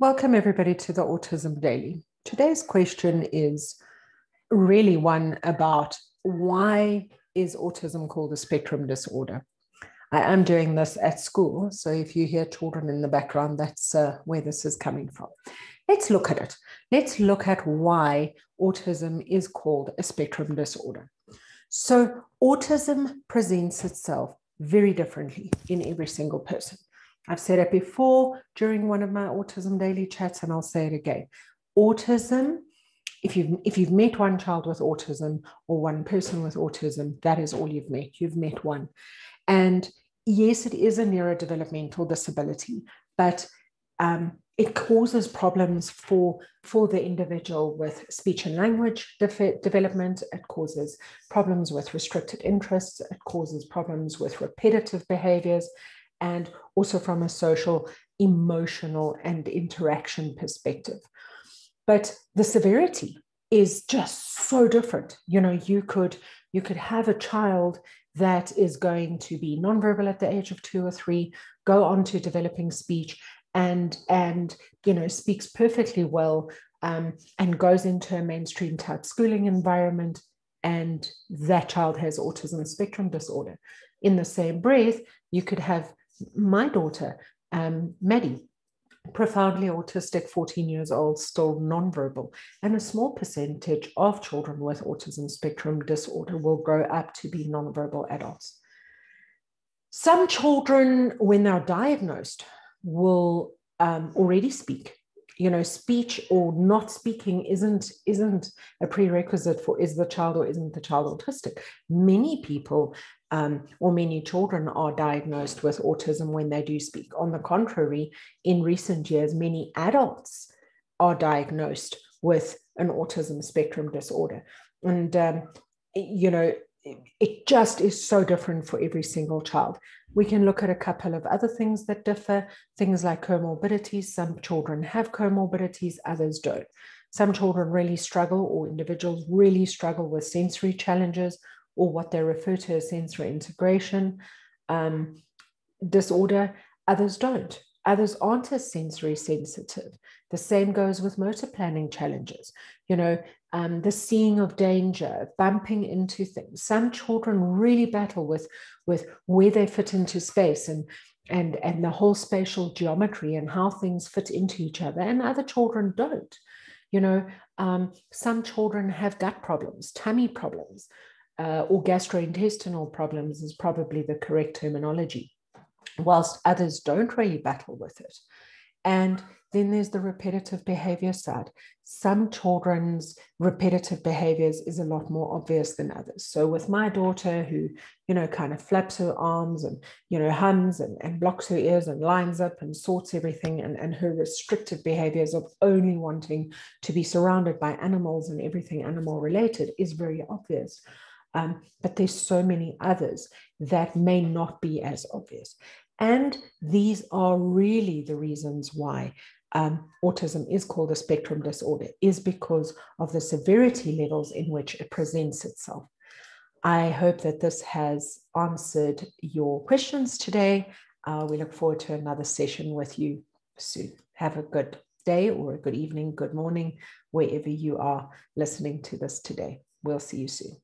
Welcome, everybody, to the Autism Daily. Today's question is really one about why is autism called a spectrum disorder? I am doing this at school, so if you hear children in the background, that's uh, where this is coming from. Let's look at it. Let's look at why autism is called a spectrum disorder. So, autism presents itself very differently in every single person. I've said it before during one of my autism daily chats, and I'll say it again. Autism, if you've if you've met one child with autism or one person with autism, that is all you've met. You've met one. And yes, it is a neurodevelopmental disability, but um, it causes problems for for the individual with speech and language de- development it causes problems with restricted interests it causes problems with repetitive behaviors and also from a social, emotional, and interaction perspective. But the severity is just so different. You know, you could you could have a child that is going to be nonverbal at the age of two or three, go on to developing speech, and and you know speaks perfectly well, um, and goes into a mainstream type schooling environment, and that child has autism spectrum disorder. In the same breath, you could have my daughter, um, Maddie, profoundly autistic, 14 years old, still nonverbal. And a small percentage of children with autism spectrum disorder will grow up to be nonverbal adults. Some children, when they're diagnosed, will um, already speak. You know, speech or not speaking isn't isn't a prerequisite for is the child or isn't the child autistic. Many people um, or many children are diagnosed with autism when they do speak. On the contrary, in recent years, many adults are diagnosed with an autism spectrum disorder. And, um, you know, it just is so different for every single child. We can look at a couple of other things that differ, things like comorbidities. Some children have comorbidities, others don't. Some children really struggle, or individuals really struggle with sensory challenges or what they refer to as sensory integration um, disorder. Others don't. Others aren't as sensory sensitive. The same goes with motor planning challenges. You know, um, the seeing of danger, bumping into things. Some children really battle with, with where they fit into space and and and the whole spatial geometry and how things fit into each other, and other children don't. You know, um, some children have gut problems, tummy problems uh, or gastrointestinal problems is probably the correct terminology, whilst others don't really battle with it. And then there's the repetitive behavior side. Some children's repetitive behaviors is a lot more obvious than others. So with my daughter who, you know, kind of flaps her arms and, you know, hums and, and blocks her ears and lines up and sorts everything and, and her restrictive behaviors of only wanting to be surrounded by animals and everything animal related is very obvious. Um, but there's so many others that may not be as obvious. And these are really the reasons why um, autism is called a spectrum disorder, is because of the severity levels in which it presents itself. I hope that this has answered your questions today. Uh, we look forward to another session with you soon. Have a good day or a good evening, good morning, wherever you are listening to this today. We'll see you soon.